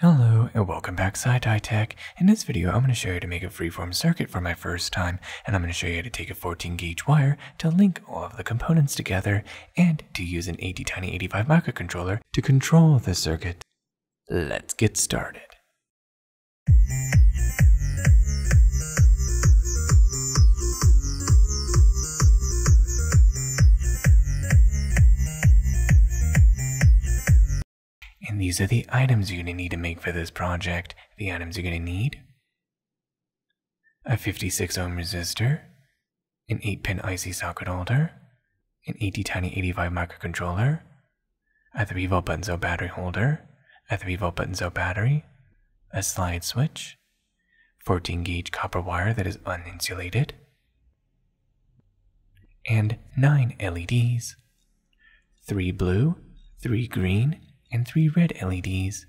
Hello and welcome back SciTye Tech. In this video, I'm going to show you how to make a freeform circuit for my first time, and I'm going to show you how to take a 14 gauge wire to link all of the components together and to use an ATtiny85 microcontroller to control the circuit. Let's get started. These are the items you're going to need to make for this project. The items you're going to need a 56 ohm resistor, an 8 pin IC socket holder, an ATtiny85 microcontroller, a 3 volt button cell battery holder, a 3 volt button cell battery, a slide switch, 14 gauge copper wire that is uninsulated, and 9 LEDs 3 blue, 3 green, and 3 red LEDs.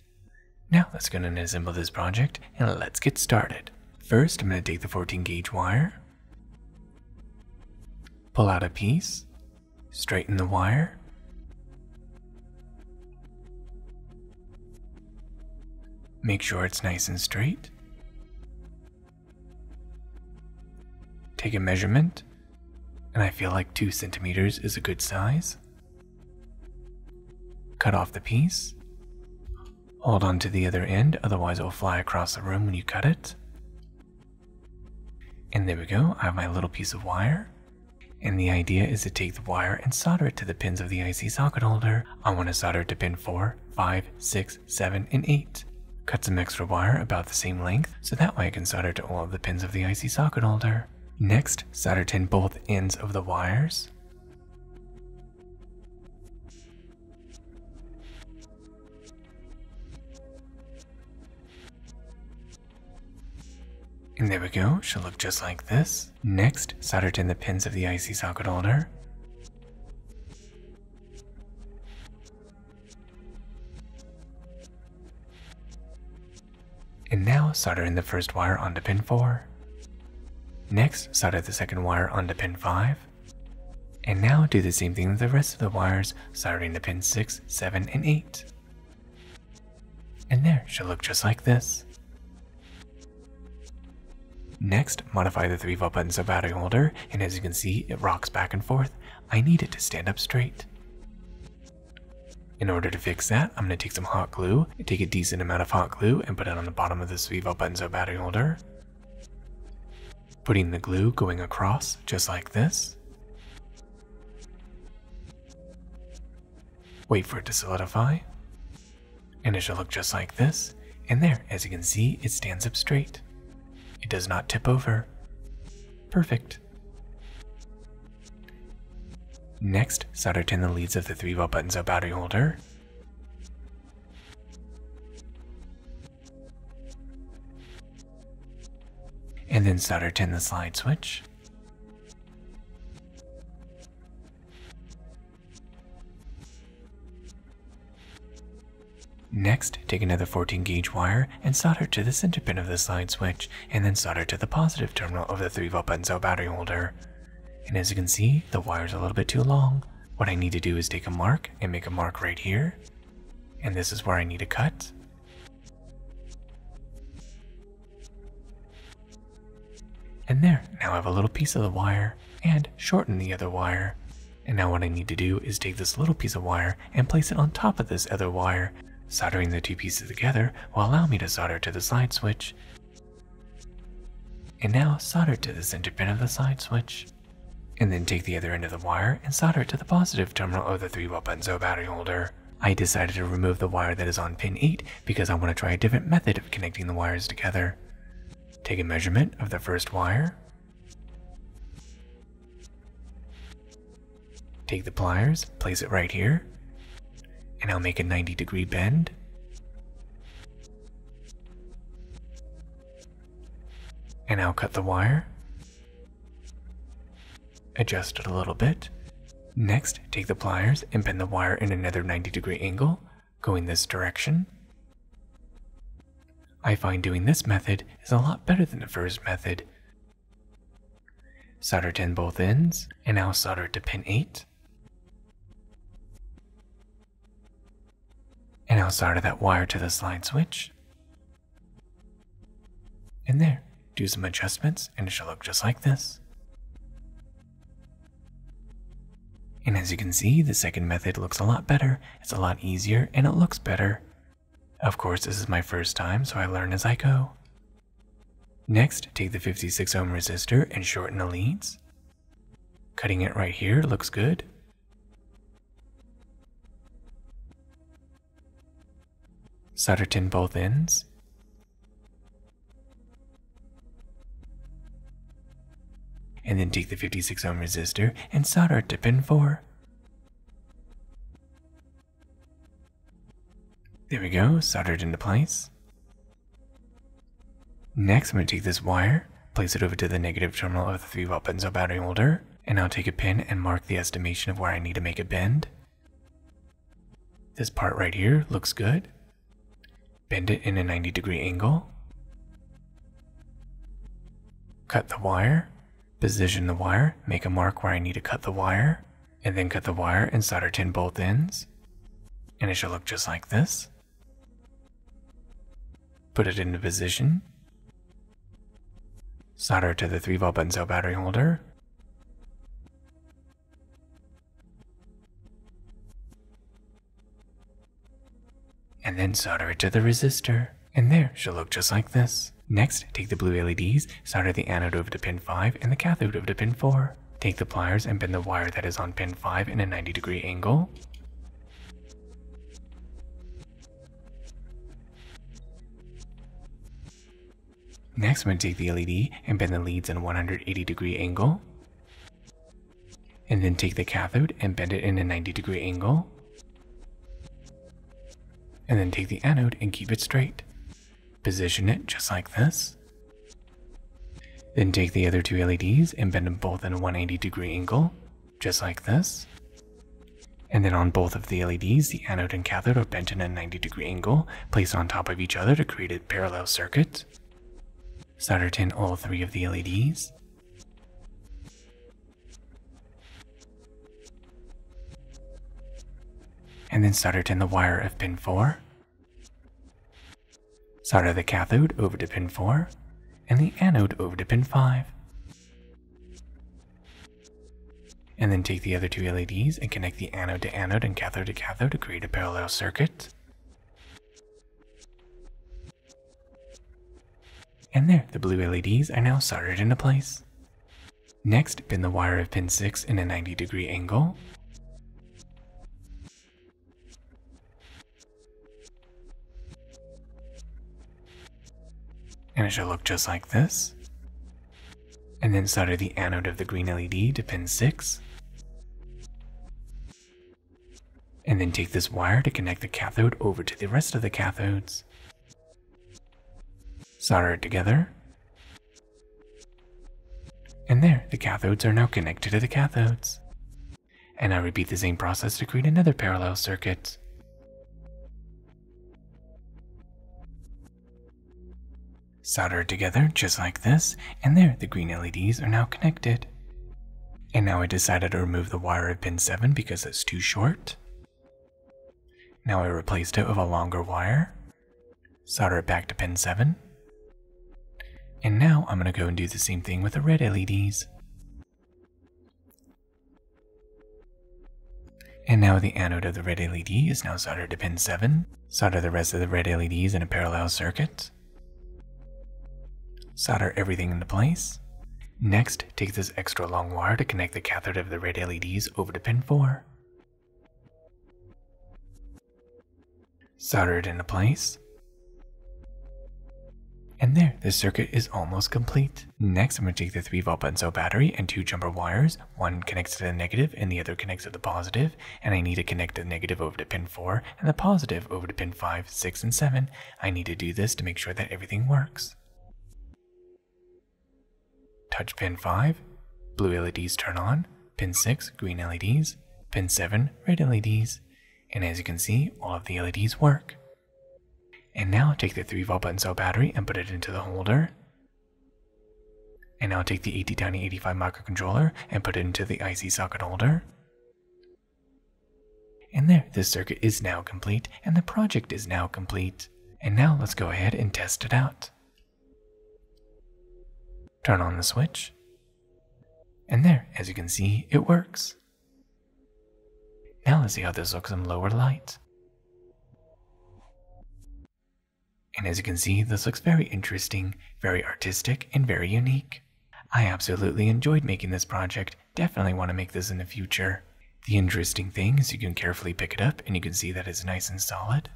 Now let's go and assemble this project and let's get started. First, I'm going to take the 14 gauge wire, pull out a piece, straighten the wire, make sure it's nice and straight, take a measurement, and I feel like 2 centimeters is a good size. Cut off the piece. Hold on to the other end, otherwise it will fly across the room when you cut it. And there we go, I have my little piece of wire. And the idea is to take the wire and solder it to the pins of the IC socket holder. I want to solder it to pin 4, 5, 6, 7, and 8. Cut some extra wire about the same length, so that way I can solder to all of the pins of the IC socket holder. Next, solder tin both ends of the wires. And there we go, should look just like this. Next, solder in the pins of the IC socket holder. And now solder in the first wire onto pin 4. Next, solder the second wire onto pin 5. And now do the same thing with the rest of the wires, soldering the pins 6, 7, and 8. And there, should look just like this. Next, modify the 3 volt button cell battery holder, and as you can see, it rocks back and forth. I need it to stand up straight. In order to fix that, I'm going to take some hot glue, take a decent amount of hot glue, and put it on the bottom of this 3 volt button battery holder. Putting the glue going across, just like this. Wait for it to solidify. And it should look just like this. And there, as you can see, it stands up straight. It does not tip over. Perfect. Next, solder tin the leads of the 3 volt cell battery holder. And then solder tin the slide switch. Next, take another 14 gauge wire and solder to the center pin of the slide switch, and then solder to the positive terminal of the 3 volt cell battery holder. And as you can see, the wire's a little bit too long. What I need to do is take a mark and make a mark right here. And this is where I need to cut. And there, now I have a little piece of the wire and shorten the other wire. And now what I need to do is take this little piece of wire and place it on top of this other wire Soldering the two pieces together will allow me to solder to the slide switch. And now solder to the center pin of the side switch. And then take the other end of the wire and solder it to the positive terminal of the 3 volt benzo battery holder. I decided to remove the wire that is on pin 8 because I want to try a different method of connecting the wires together. Take a measurement of the first wire. Take the pliers, place it right here, and I'll make a 90 degree bend. And I'll cut the wire. Adjust it a little bit. Next, take the pliers and bend the wire in another 90 degree angle, going this direction. I find doing this method is a lot better than the first method. Solder tin both ends, and now solder to pin 8. And I'll solder that wire to the slide switch. And there, do some adjustments and it should look just like this. And as you can see, the second method looks a lot better, it's a lot easier, and it looks better. Of course, this is my first time, so I learn as I go. Next, take the 56 ohm resistor and shorten the leads. Cutting it right here looks good. Solder tin both ends. And then take the 56 ohm resistor and solder it to pin 4. There we go, soldered into place. Next, I'm going to take this wire, place it over to the negative terminal of the 3 volt benzo battery holder, and I'll take a pin and mark the estimation of where I need to make a bend. This part right here looks good. Bend it in a 90 degree angle. Cut the wire, position the wire, make a mark where I need to cut the wire, and then cut the wire and solder tin both ends. And it should look just like this. Put it into position, Solder to the 3 volt benzo battery holder. And then solder it to the resistor. And there, should look just like this. Next, take the blue LEDs, solder the anode over to pin 5 and the cathode over to pin 4. Take the pliers and bend the wire that is on pin 5 in a 90 degree angle. Next, I'm going to take the LED and bend the leads in a 180 degree angle. And then take the cathode and bend it in a 90 degree angle. And then take the anode and keep it straight. Position it just like this. Then take the other two LEDs and bend them both in a 180 degree angle, just like this. And then on both of the LEDs, the anode and cathode are bent in a 90 degree angle, placed on top of each other to create a parallel circuit solder tin all three of the LEDs. And then solder in the wire of pin 4. Solder the cathode over to pin 4 and the anode over to pin 5. And then take the other two LEDs and connect the anode to anode and cathode to cathode to create a parallel circuit. And there, the blue LEDs are now soldered into place. Next, bend the wire of pin 6 in a 90 degree angle. And it should look just like this. And then solder the anode of the green LED to pin 6. And then take this wire to connect the cathode over to the rest of the cathodes solder it together. And there, the cathodes are now connected to the cathodes. And I repeat the same process to create another parallel circuit. Solder it together just like this, and there, the green LEDs are now connected. And now I decided to remove the wire of pin 7 because it's too short. Now I replaced it with a longer wire. Solder it back to pin 7. And now I'm going to go and do the same thing with the red LEDs. And now the anode of the red LED is now soldered to pin 7. Solder the rest of the red LEDs in a parallel circuit. Solder everything into place. Next, take this extra long wire to connect the cathode of the red LEDs over to pin 4. Solder it into place. And there, the circuit is almost complete. Next, I'm going to take the 3 volt benzo battery and two jumper wires. One connects to the negative and the other connects to the positive. And I need to connect the negative over to pin 4 and the positive over to pin 5, 6, and 7. I need to do this to make sure that everything works. Touch pin 5, blue LEDs turn on, pin 6, green LEDs, pin 7, red LEDs. And as you can see, all of the LEDs work. And now take the 3 volt button cell battery and put it into the holder. And now take the ATtiny85 microcontroller and put it into the IC socket holder. And there, this circuit is now complete and the project is now complete. And now let's go ahead and test it out. Turn on the switch, and there, as you can see, it works. Now let's see how this looks in lower light. And as you can see, this looks very interesting, very artistic, and very unique. I absolutely enjoyed making this project, definitely want to make this in the future. The interesting thing is you can carefully pick it up and you can see that it's nice and solid.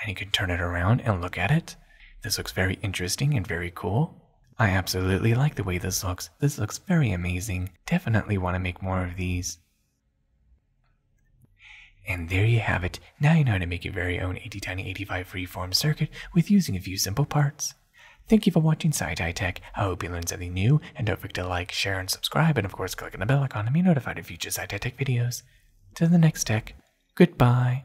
And you can turn it around and look at it. This looks very interesting and very cool. I absolutely like the way this looks. This looks very amazing. Definitely want to make more of these. And there you have it. Now you know how to make your very own ATtiny85 freeform circuit with using a few simple parts. Thank you for watching SciTye Tech. I hope you learned something new, and don't forget to like, share, and subscribe, and of course click on the bell icon to be notified of future SciTye Tech videos. Till the next tech, goodbye.